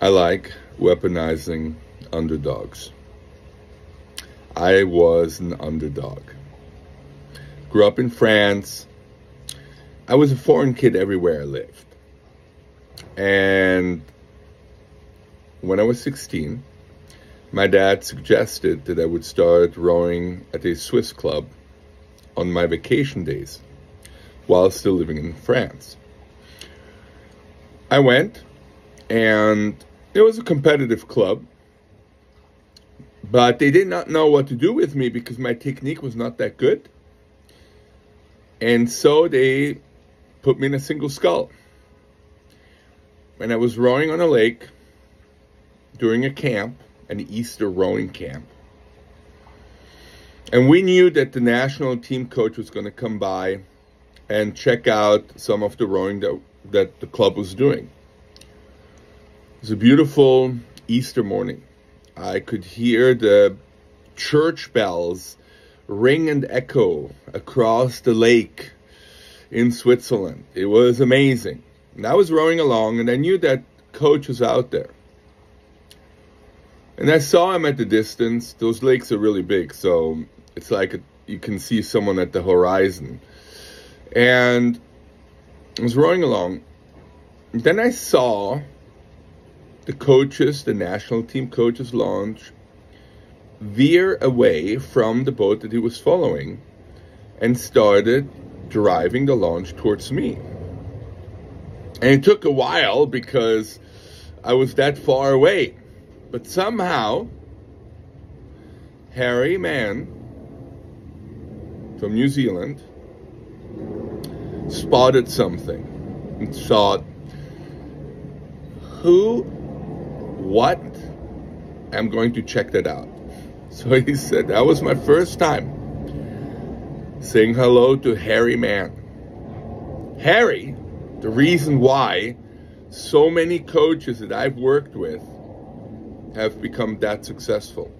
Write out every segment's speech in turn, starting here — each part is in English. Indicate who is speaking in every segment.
Speaker 1: I like weaponizing underdogs. I was an underdog. Grew up in France. I was a foreign kid everywhere I lived. And when I was 16, my dad suggested that I would start rowing at a Swiss club on my vacation days while still living in France. I went, and it was a competitive club, but they did not know what to do with me because my technique was not that good. And so they put me in a single scull. When I was rowing on a lake during a camp, an Easter rowing camp, and we knew that the national team coach was going to come by and check out some of the rowing that, that the club was doing. It was a beautiful Easter morning. I could hear the church bells ring and echo across the lake in Switzerland. It was amazing. And I was rowing along and I knew that coach was out there. And I saw him at the distance. Those lakes are really big, so it's like you can see someone at the horizon. And I was rowing along. Then I saw the coaches, the national team coaches launch, veer away from the boat that he was following and started driving the launch towards me. And it took a while because I was that far away. But somehow, Harry Mahon from New Zealand spotted something and thought, who, what, I'm going to check that out. So he said, that was my first time saying hello to Harry Mahon. Harry, the reason why so many coaches that I've worked with have become that successful.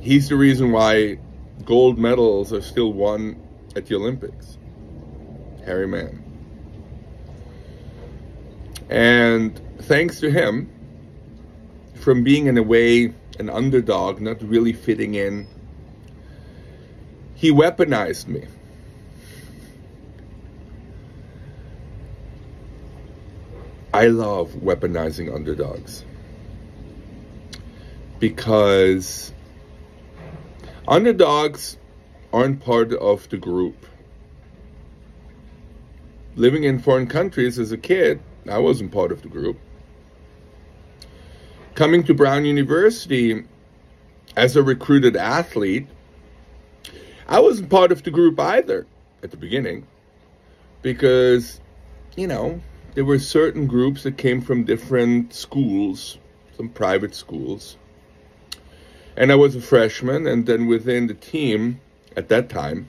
Speaker 1: He's the reason why gold medals are still won at the Olympics. Harry Mahon. And thanks to him, from being in a way an underdog, not really fitting in, he weaponized me. I love weaponizing underdogs because underdogs aren't part of the group. Living in foreign countries as a kid, I wasn't part of the group. Coming to Brown University as a recruited athlete, I wasn't part of the group either at the beginning because, you know, there were certain groups that came from different schools, some private schools. And I was a freshman, and then within the team at that time,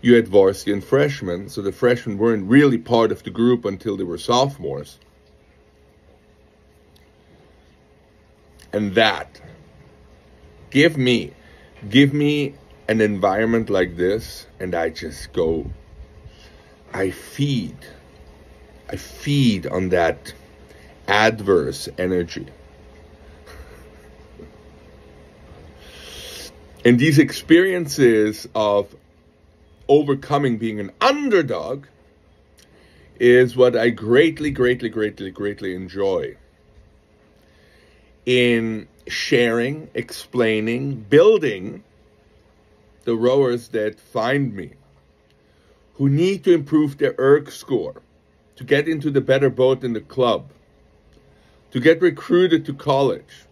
Speaker 1: you had varsity and freshmen, so the freshmen weren't really part of the group until they were sophomores. And that, give me, give me an environment like this, and I just go, I feed I feed on that adverse energy. And these experiences of overcoming being an underdog is what I greatly, greatly, greatly, greatly enjoy in sharing, explaining, building the rowers that find me who need to improve their ERG score to get into the better boat in the club, to get recruited to college.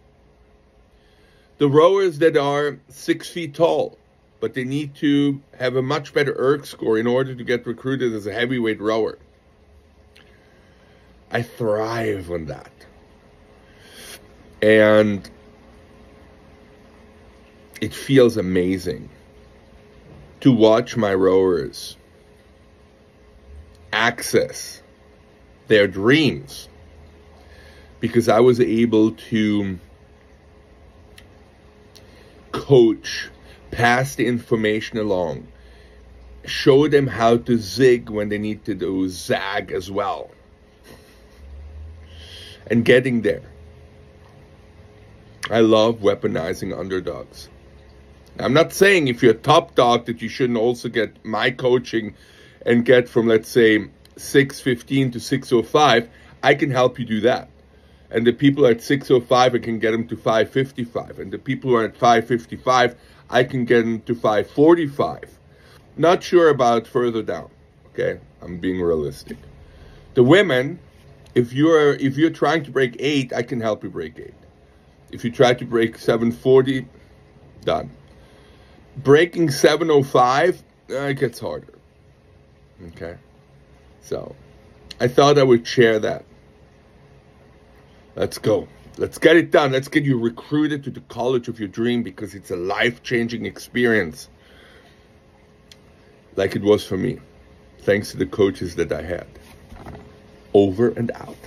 Speaker 1: The rowers that are six feet tall, but they need to have a much better ERG score in order to get recruited as a heavyweight rower. I thrive on that. And it feels amazing to watch my rowers access their dreams because I was able to coach, pass the information along, show them how to zig when they need to do zag as well. and getting there. I love weaponizing underdogs. I'm not saying if you're a top dog that you shouldn't also get my coaching and get from, let's say, 615 to 605. I can help you do that. And the people at 605, I can get them to 555. And the people who are at 555, I can get them to 545. Not sure about further down. Okay, I'm being realistic. The women, if you're if you're trying to break eight, I can help you break eight. If you try to break 740, done. Breaking 705, uh, it gets harder. Okay, so I thought I would share that. Let's go. Let's get it done. Let's get you recruited to the college of your dream because it's a life changing experience. Like it was for me. Thanks to the coaches that I had. Over and out.